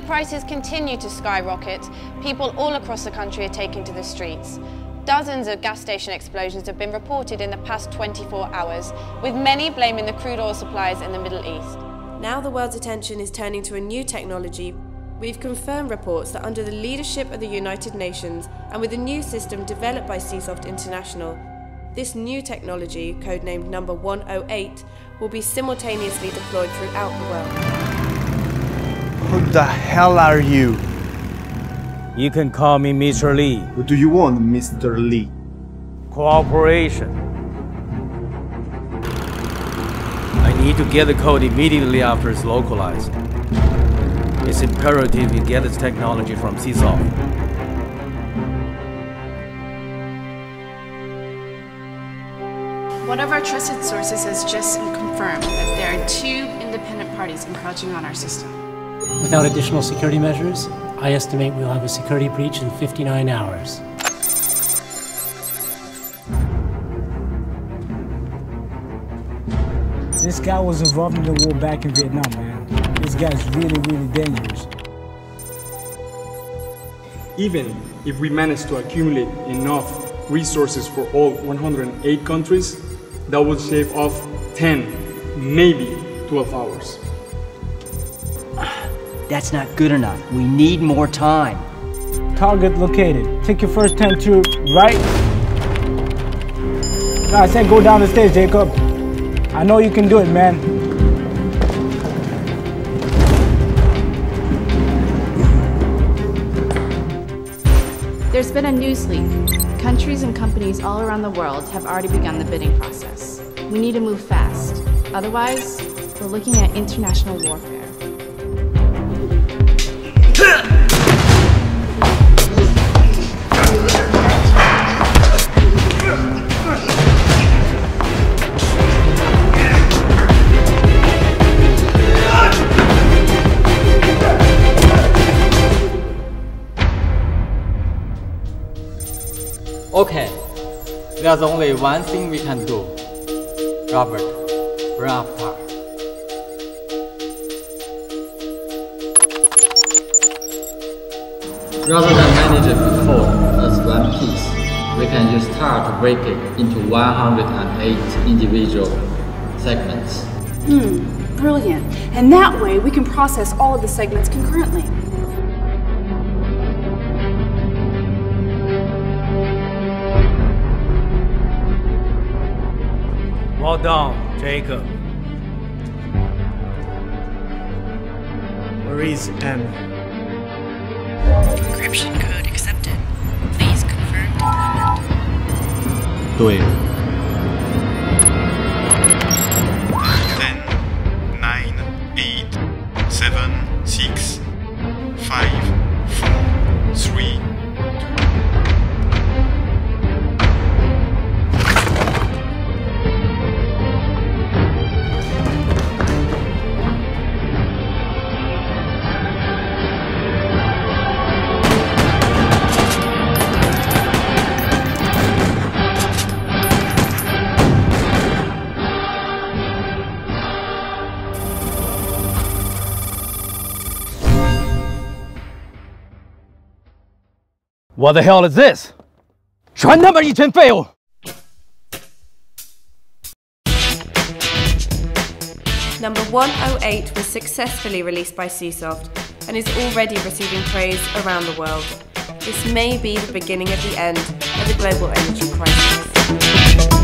prices continue to skyrocket, people all across the country are taking to the streets. Dozens of gas station explosions have been reported in the past 24 hours, with many blaming the crude oil supplies in the Middle East. Now the world's attention is turning to a new technology. We've confirmed reports that under the leadership of the United Nations and with a new system developed by CSOFT International, this new technology, codenamed Number 108, will be simultaneously deployed throughout the world. Who the hell are you? You can call me Mr. Lee. What do you want, Mr. Lee? Cooperation. I need to get the code immediately after it's localized. It's imperative you get this technology from CSOFT. One of our trusted sources has just confirmed that there are two independent parties encroaching on our system. Without additional security measures, I estimate we'll have a security breach in 59 hours. This guy was involved in the war back in Vietnam, man. This guy's really, really dangerous. Even if we manage to accumulate enough resources for all 108 countries, that would shave off 10, maybe 12 hours. That's not good enough. We need more time. Target located. Take your first 10 to right. No, I said go down the stairs, Jacob. I know you can do it, man. There's been a news leak. Countries and companies all around the world have already begun the bidding process. We need to move fast. Otherwise, we're looking at international warfare. There's only one thing we can do. Robert, bring up part. Rather than manage the code as one piece, we can use tar to break it into 108 individual segments. Hmm, brilliant. And that way we can process all of the segments concurrently. Well done, Jacob. Where is M? Encryption code accepted. Please confirm deployment. 对。What the hell is this? 全他妈一身废物！Number 108 was successfully released by CSOFT and is already receiving praise around the world. This may be the beginning of the end of the global energy crisis.